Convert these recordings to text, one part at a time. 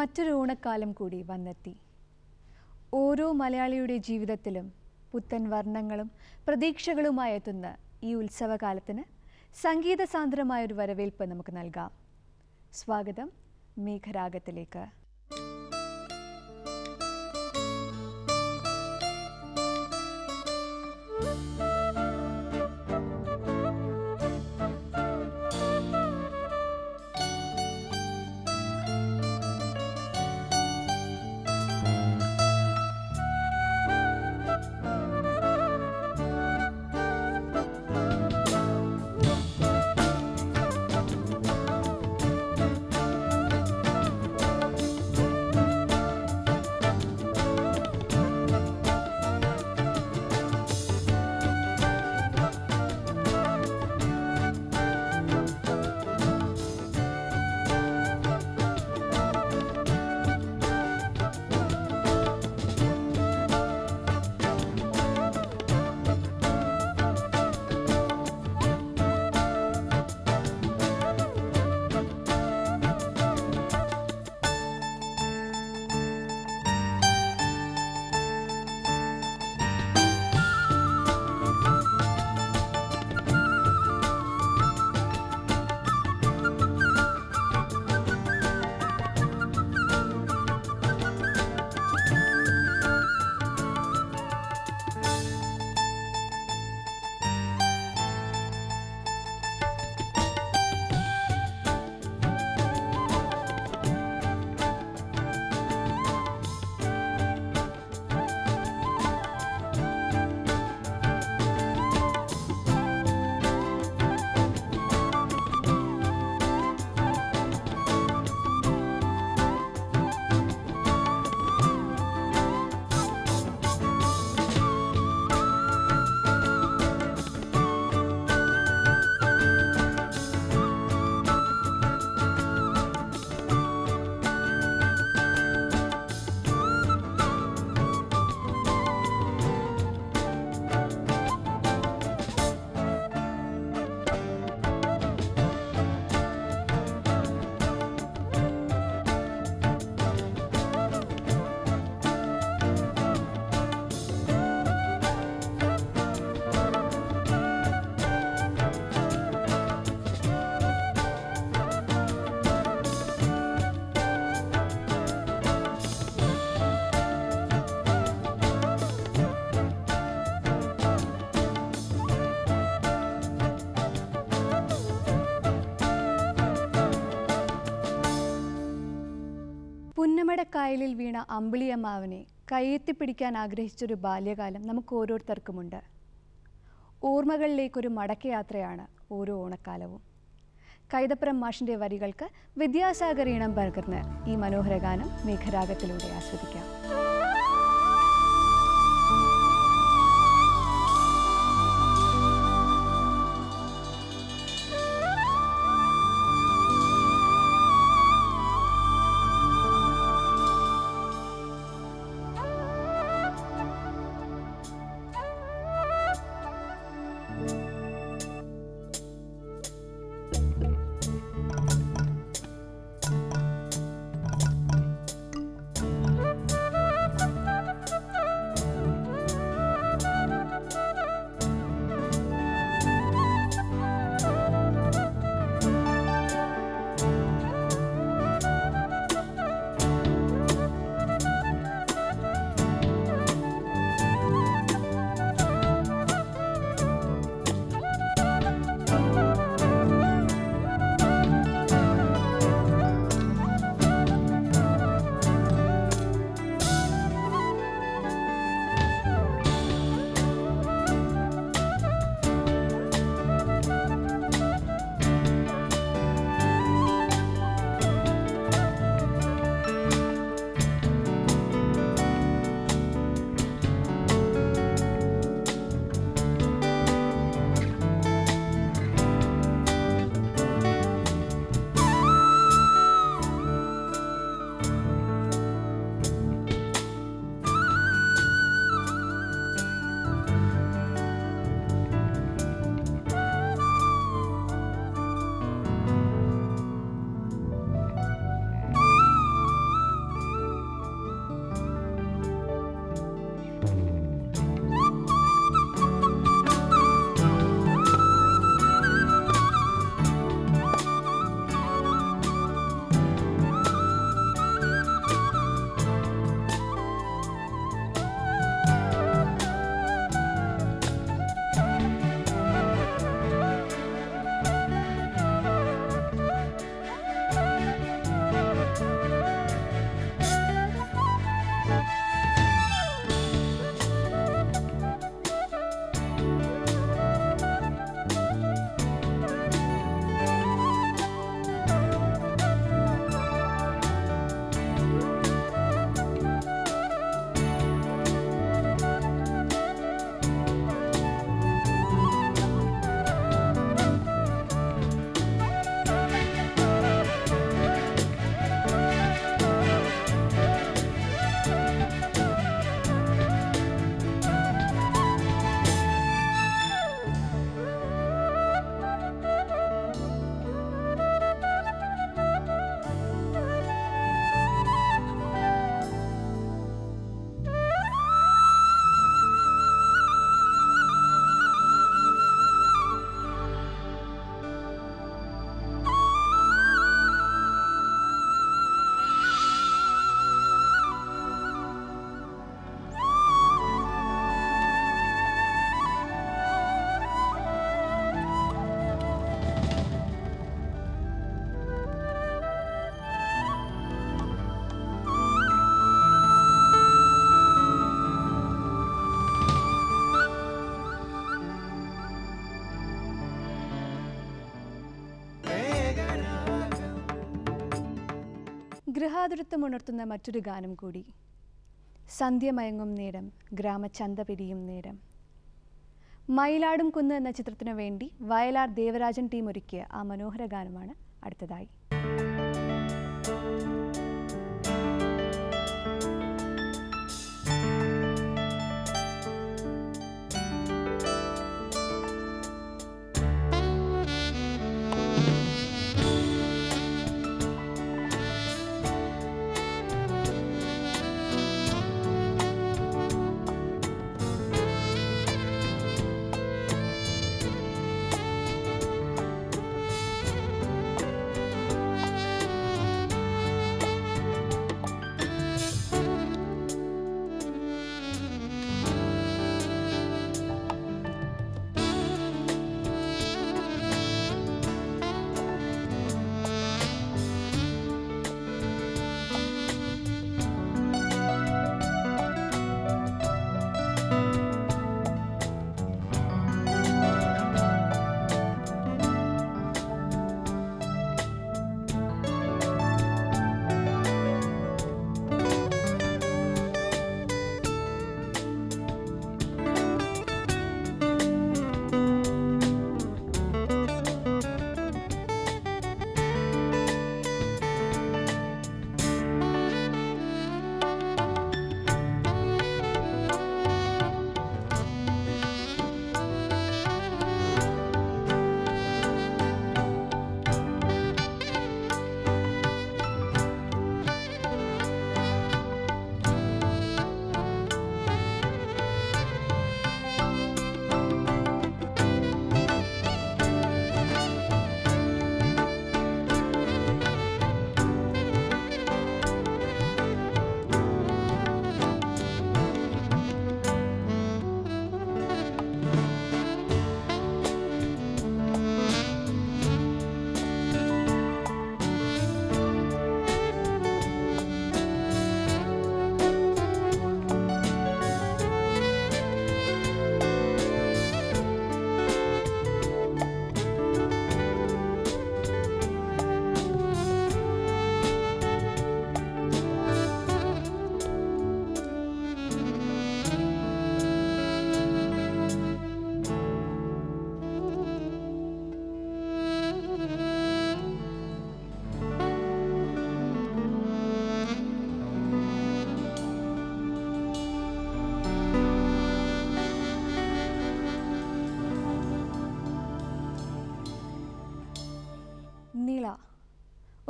മറ്റൊരു ഓണക്കാലം കൂടി വന്നെത്തി. ഓരോ മലയാളിയുടെ ജീവിതത്തിലും പുത്തൻ വർണങ്ങളും പ്രതീക്ഷകളുമായി എത്തുന്ന ഈ ഉത്സവകാലത്തിന് സംഗീത സാന്ദ്രമായൊരു വരവേൽപ്പ് നമുക്ക് നൽകാം. സ്വാഗതം മേഘരാഗത്തിലേക്ക്. പുന്നമടക്കായലിൽ വീണ അമ്പിളിയമ്മാവനെ കയ്യെത്തിപ്പിടിക്കാൻ ആഗ്രഹിച്ചൊരു ബാല്യകാലം നമുക്ക് ഓരോരുത്തർക്കുമുണ്ട് ഓർമ്മകളിലേക്കൊരു മടക്കയാത്രയാണ് ഓരോ ഓണക്കാലവും. കൈതപ്പുറം മാഷിന്റെ വരികൾക്ക് വിദ്യാസാഗർ ഈണം പകർന്ന് ഈ മനോഹര ഗാനം മേഘരാഗത്തിലൂടെ ആസ്വദിക്കാം. ഗൃഹാതുരത്വം ഉണർത്തുന്ന മറ്റൊരു ഗാനം കൂടി. സന്ധ്യമയങ്ങും നേരം ഗ്രാമചന്ത പിരിയും നേരം. മയിലാടും കുന്ന് എന്ന ചിത്രത്തിനു വേണ്ടി വയലാർ ദേവരാജൻ ടീം ഒരുക്കിയ ആ മനോഹര ഗാനമാണ് അടുത്തതായി.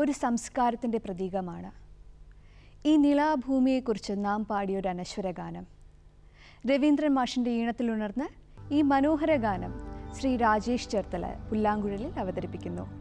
ഒരു സംസ്കാരത്തിന്റെ പ്രതീകമാണ്. ഈ നിളാഭൂമിയെക്കുറിച്ച് നാം പാടിയ ഒരു അനശ്വര ഗാനം. രവീന്ദ്രൻ മാഷിന്റെ ഈണത്തിലുണർന്ന് ഈ മനോഹര ഗാനം ശ്രീ രാജേഷ് ചേർത്തല പുല്ലാങ്കുഴലിൽ അവതരിപ്പിക്കുന്നു ും.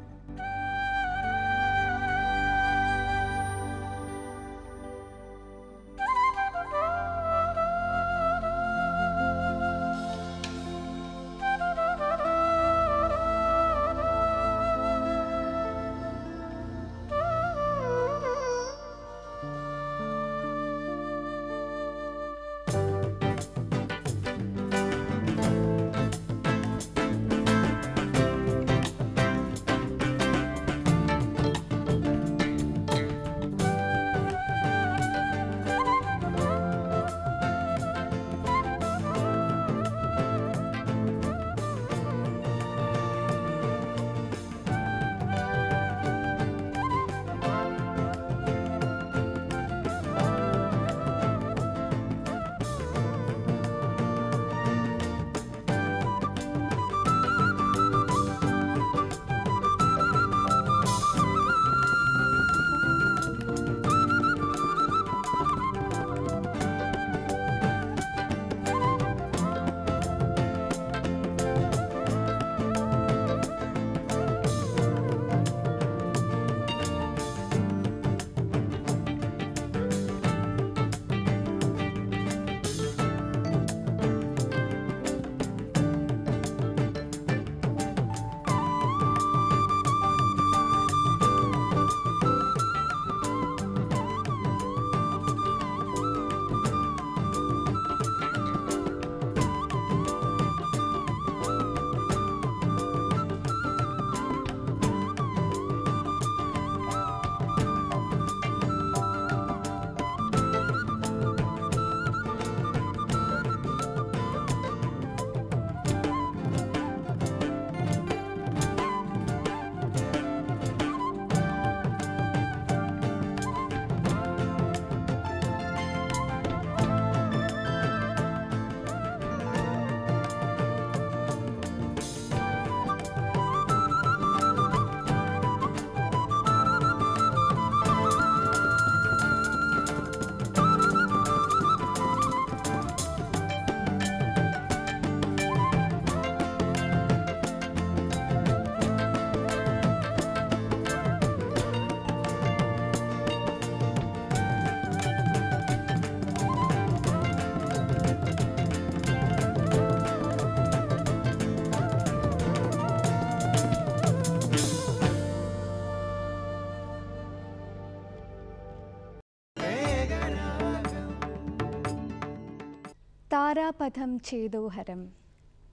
താരാപഥം ചേതോഹരം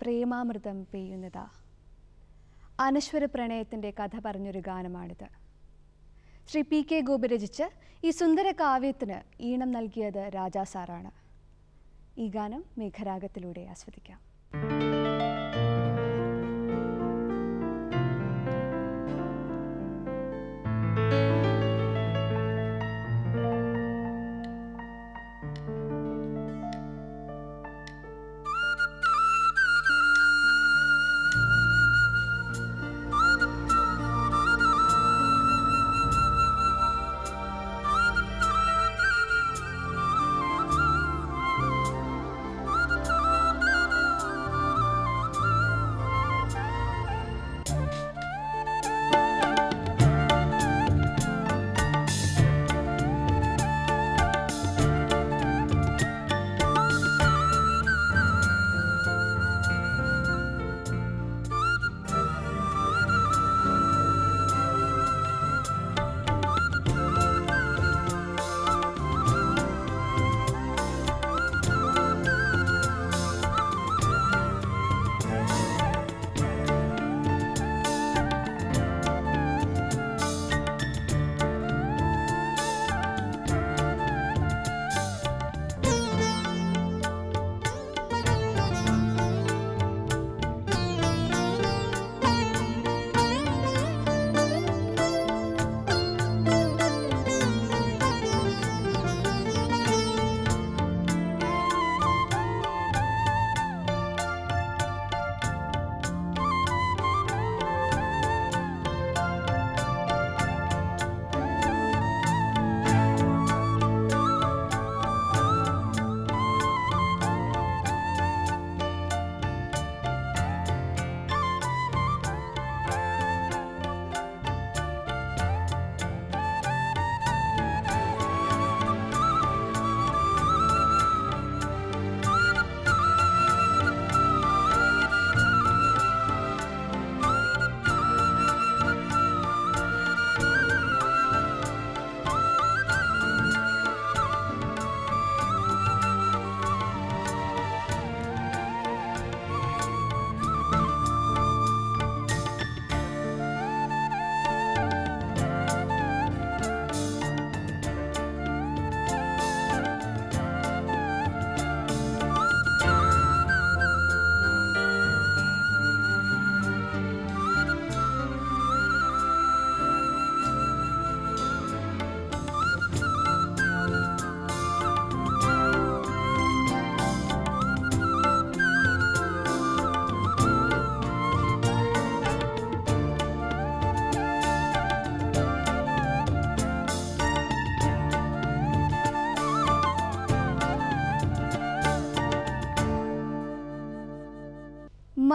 പ്രേമാമൃതം പെയ്യുന്നതാ. അനശ്വര പ്രണയത്തിന്റെ കഥ പറഞ്ഞൊരു ഗാനമാണിത്. ശ്രീ പി കെ ഗോപി രചിച്ച് ഈ സുന്ദര കാവ്യത്തിന് ഈണം നൽകിയത് രാജാസാറാണ് ഈ ഗാനം മേഘരാഗത്തിലൂടെ ആസ്വദിക്കാം.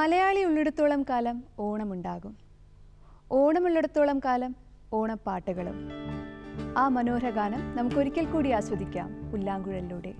മലയാളി ഉള്ളിടത്തോളം കാലം ഓണമുണ്ടാകും. ഓണമുള്ളിടത്തോളം കാലം ഓണപ്പാട്ടുകളും. ആ മനോഹര ഗാനം നമുക്കൊരിക്കൽ കൂടി ആസ്വദിക്കാം പുല്ലാങ്കുഴലിലൂടെ.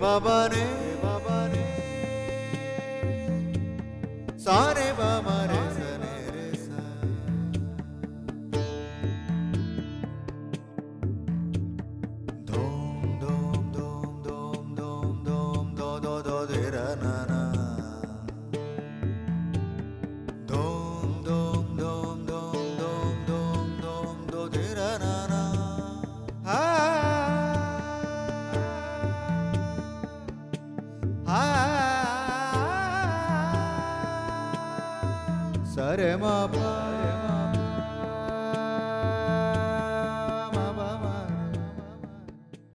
രെ രെ മ പ നെ മ പ